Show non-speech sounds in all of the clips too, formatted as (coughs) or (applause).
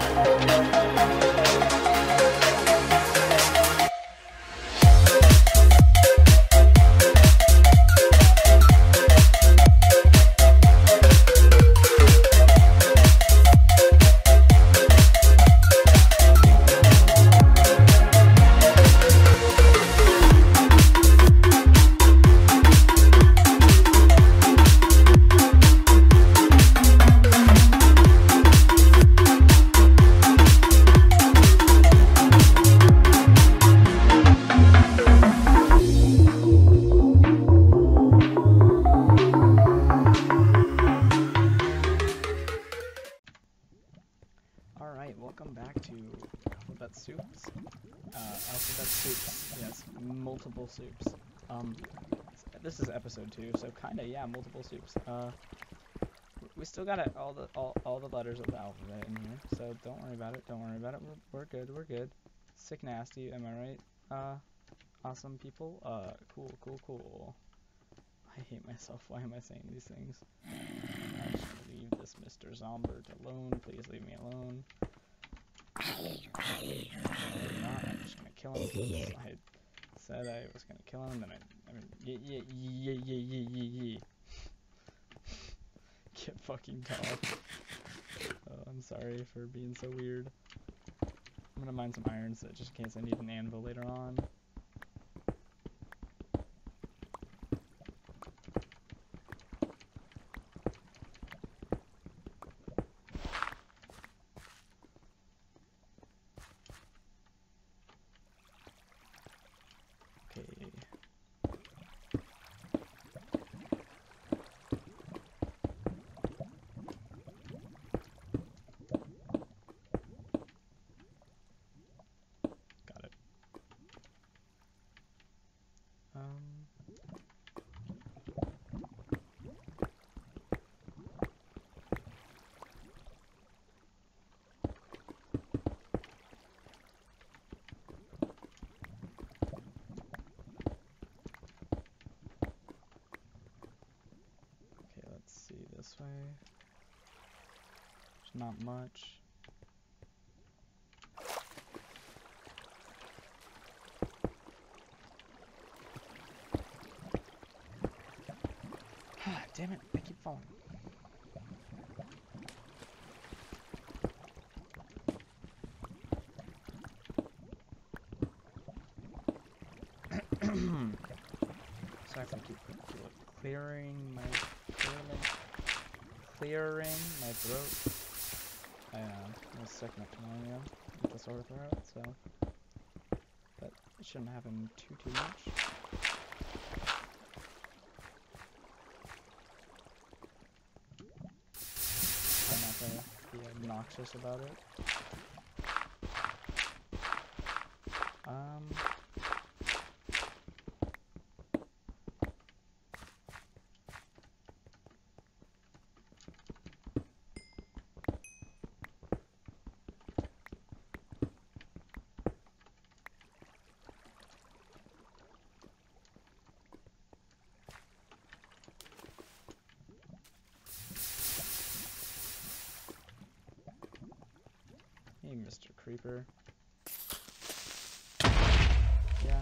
Alright, multiple soups. Um, this is episode 2, so kinda, yeah, multiple soups. Uh, we still got all the all, all the letters of the alphabet in here, so don't worry about it, don't worry about it, we're, we're good, we're good. Sick nasty, am I right? Uh, awesome people? Uh, cool, cool, cool. I hate myself, why am I saying these things? I should leave this Mr. Zombert alone, please leave me alone. I'm just gonna kill him said I was gonna kill him, and then I, I mean, yeah, yeah, yeah, yeah, yeah, yeah, yeah. (laughs) Get fucking tough. Oh, I'm sorry for being so weird. I'm gonna mine some iron so just in case I need an anvil later on. Okay. Got it. Um. Okay, let's see this way. There's not much. Ah, damn it, I keep falling. (coughs) Sorry if I keep clearing my clearing my throat. I am. uh, was sick not too long ago with a sore throat, so but it shouldn't happen too too much. I'm not gonna be obnoxious about it. Mr. Creeper. Yeah.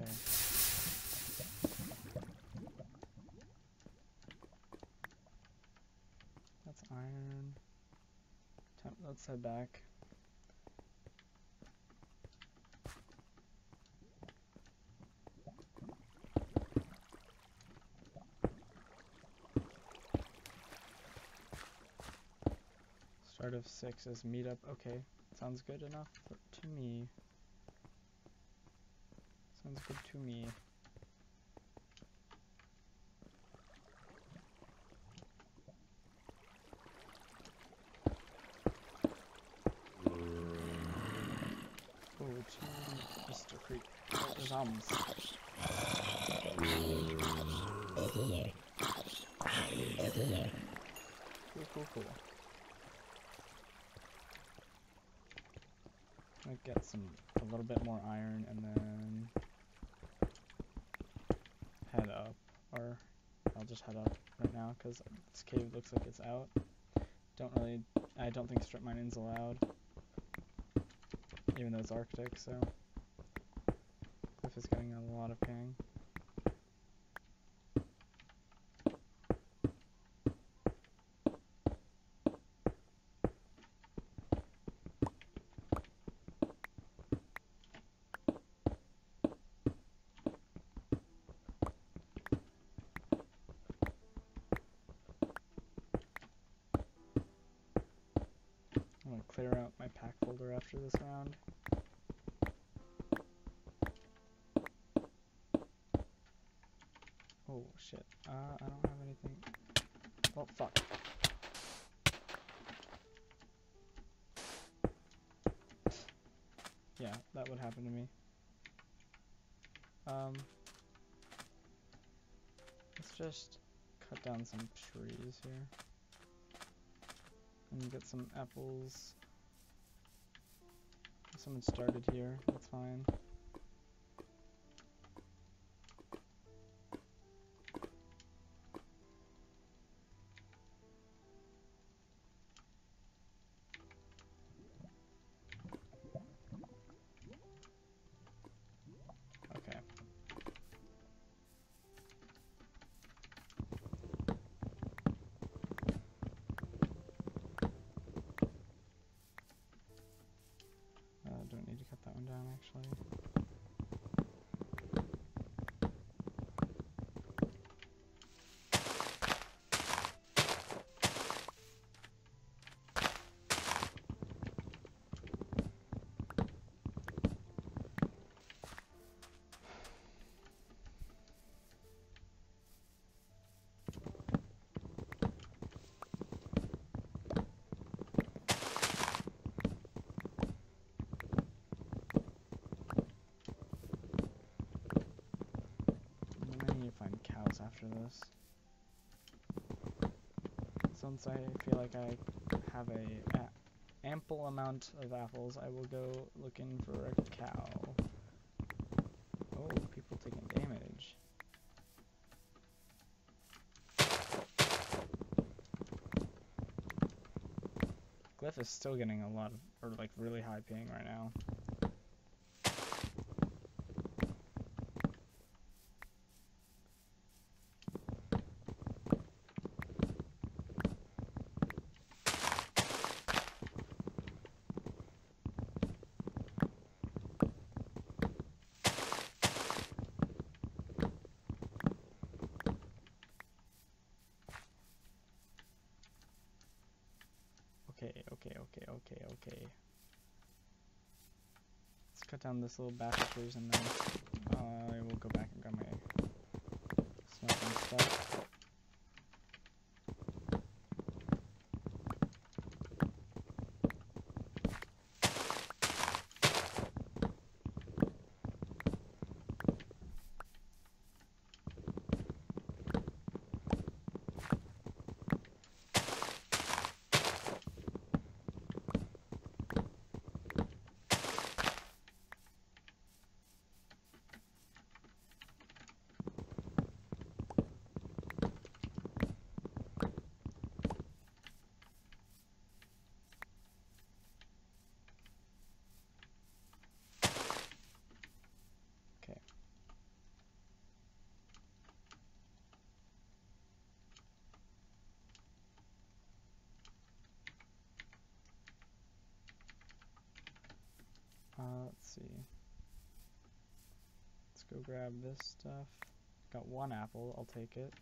Okay. That's iron. Time, let's head back. Start of six is meetup. Okay, sounds good enough to me. Sounds good to me. Zombies. Cool, cool, cool. I'm get some, a little bit more iron and then head up, or I'll just head up right now because this cave looks like it's out. Don't really, I don't think strip mining's allowed, even though it's Arctic, so is getting a lot of ping. I'm gonna clear out my pack folder after this round. Oh shit. Uh, I don't have anything. Oh fuck. Yeah, that would happen to me. Um, let's just cut down some trees here and get some apples. Someone started here, that's fine. Down actually. After this. Since I feel like I have a, a ample amount of apples, I will go looking for a cow. Oh, people taking damage. Glyph is still getting a lot of, or like really high ping right now. Okay, okay, okay, okay. Let's cut down this little batch of and then uh, I will go back and grab my smelting stuff. Let's see. Let's go grab this stuff. Got one apple, I'll take it.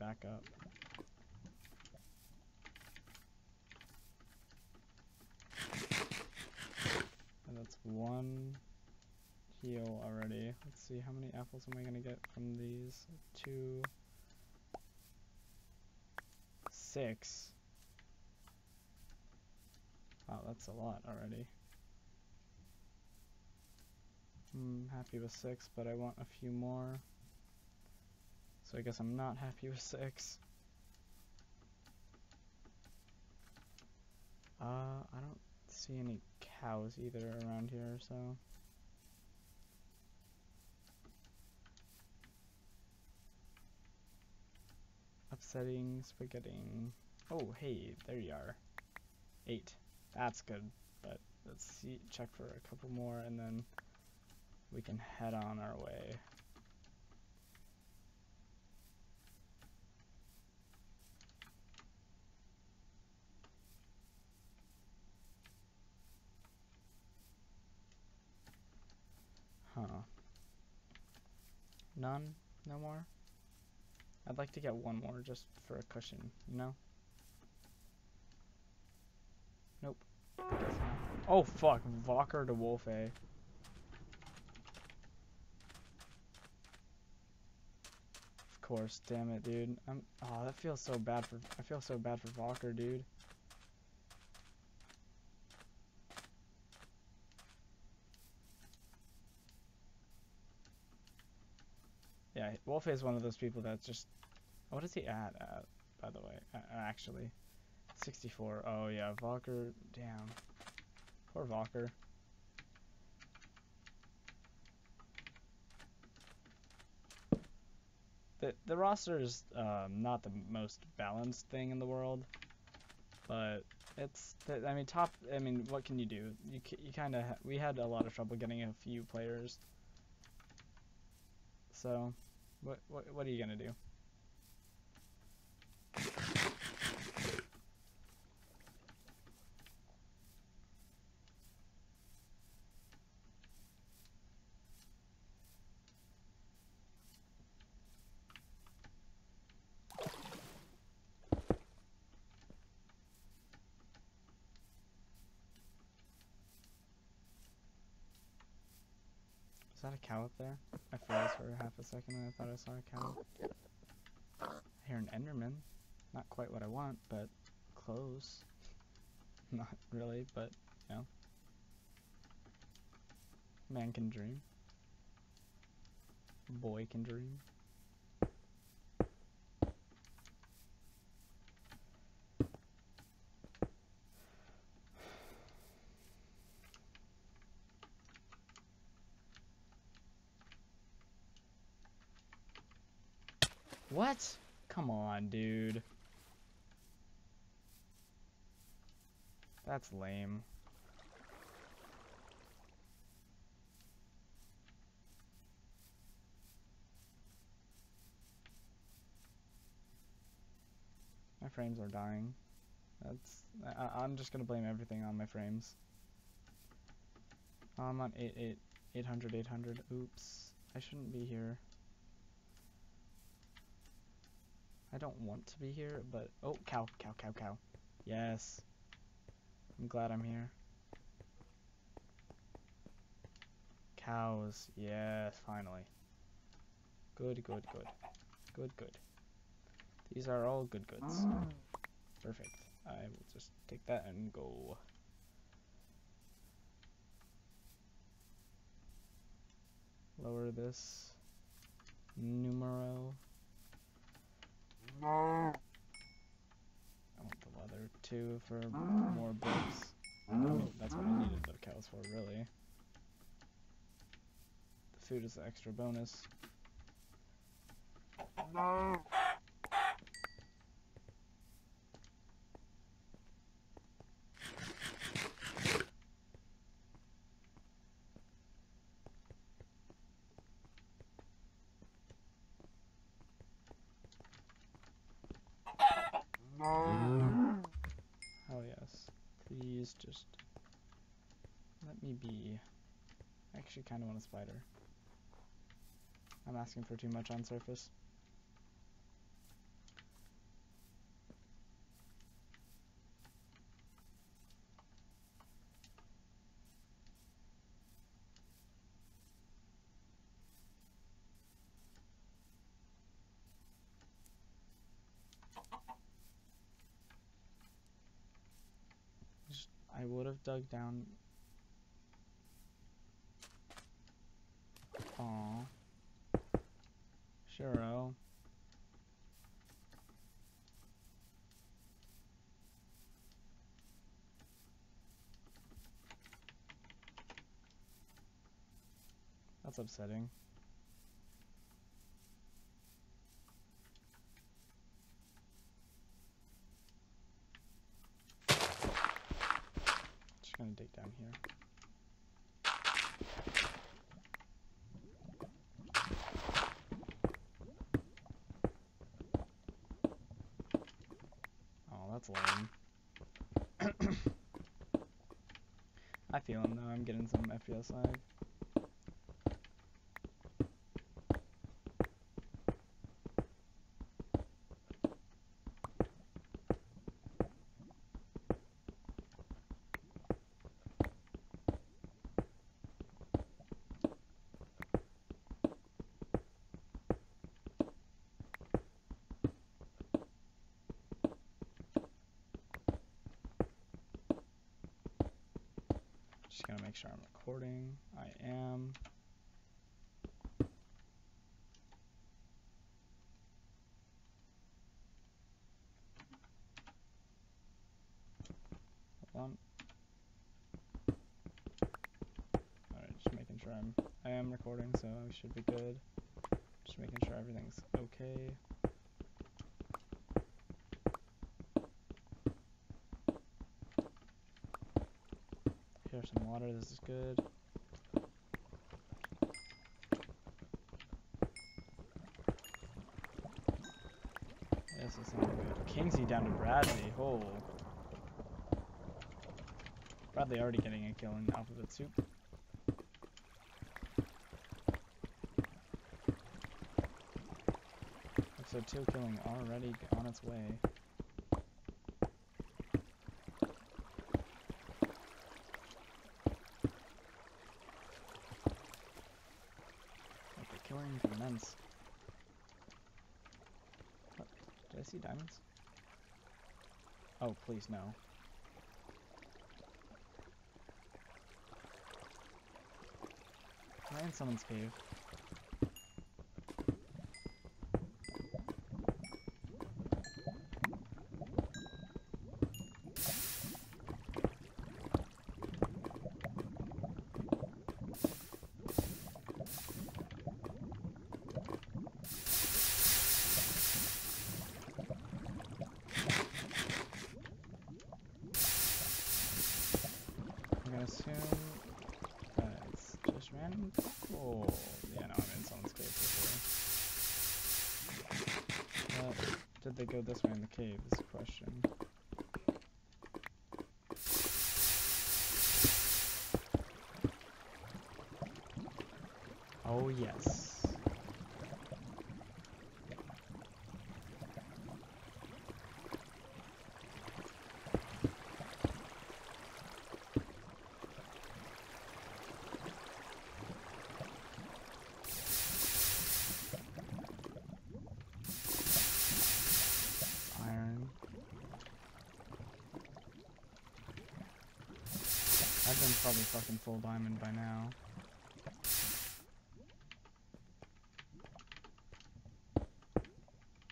back up. And that's one heal already. Let's see, how many apples am I going to get from these? Two... Six. Wow, that's a lot already. I'm happy with six, but I want a few more. So I guess I'm not happy with six. Uh, I don't see any cows either around here, so. Upsetting, spaghetti. Oh, hey, there you are. Eight. That's good, but let's see, check for a couple more and then we can head on our way. Huh. None? No more? I'd like to get one more just for a cushion, you know? Nope. Oh fuck, Valker to Wolfe. Of course, damn it, dude. I'm oh that feels so bad for I feel so bad for Valker, dude. Wolfe is one of those people that's just. What is he at? At by the way, uh, actually, 64. Oh yeah, Valker. Damn, poor Valker. The the roster is um, not the most balanced thing in the world, but it's. The, I mean, top. I mean, what can you do? You you kind of. we had a lot of trouble getting a few players. So, what what what are you gonna do? (laughs) that a cow up there? I froze for half a second and I thought I saw a cow. I hear an Enderman. Not quite what I want, but close. (laughs) Not really, but, you know. Man can dream. Boy can dream. What? Come on, dude. That's lame. My frames are dying. That's I, I'm just gonna blame everything on my frames. Oh, I'm on 8, 8, 800, 800. Oops. I shouldn't be here. I don't want to be here, but... Oh, cow, cow, cow, cow. Yes. I'm glad I'm here. Cows. Yes, finally. Good, good, good. Good, good. These are all good goods. Perfect. I will just take that and go. Lower this numero. I want the leather too for more mean, that's what I needed the cows for, really. The food is the extra bonus. Oh yes. Please just let me be. I actually kind of want a spider. I'm asking for too much on surface. I would have dug down. Aw. Shiro. That's upsetting. Just gonna dig down here. Oh, that's lame. I feel him though, I'm getting some FPS lag. Just gonna make sure I'm recording. I am. Hold on. Alright, just making sure I'm I am recording, so I should be good. Just making sure everything's okay. Here's some water, this is good. This is not good. Kingsey down to Bradley, oh. Bradley already getting a kill in alphabet soup. Episode 2 killing already on its way. Like the killing immense. What? Did I see diamonds? Oh, please no. Am I in someone's cave? I'm gonna assume that it's just random. Oh, yeah, no, I'm in someone's cave for sure. But did they go this way in the cave? Is the question. Oh yes. Probably fucking full diamond by now.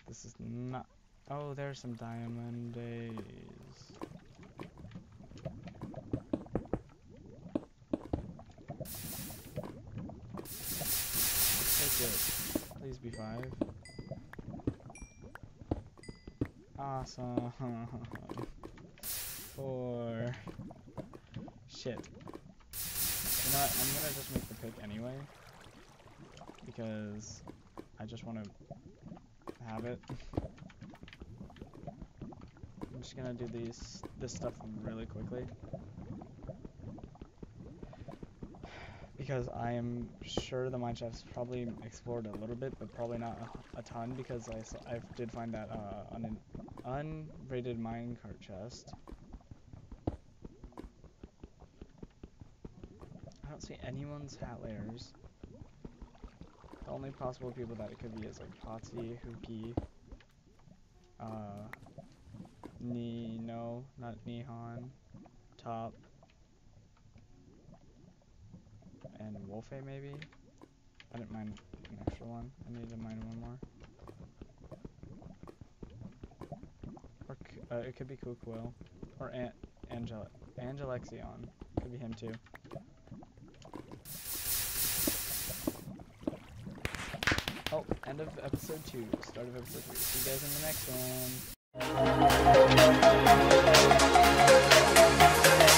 This is not. Oh, there's some diamond days. Take it. Please be five. Awesome. (laughs) Four. Shit. You know what? I'm gonna just make the pick anyway. Because I just want to have it. I'm just gonna do these this stuff really quickly. Because I am sure the mine shaft's probably explored a little bit, but probably not a, a ton, because I, I did find that uh, un, unrated minecart chest. don't see anyone's hat layers. The only possible people that it could be is like Potsy, Hoookey, uh, Nino, not Nihon, Top, and Wolfe maybe. I didn't mind an extra one. I needed to mine one more. Or uh, it could be Cook Will or An Angel Angelixiom. Could be him too. End of episode two. Start of episode three. See you guys in the next one.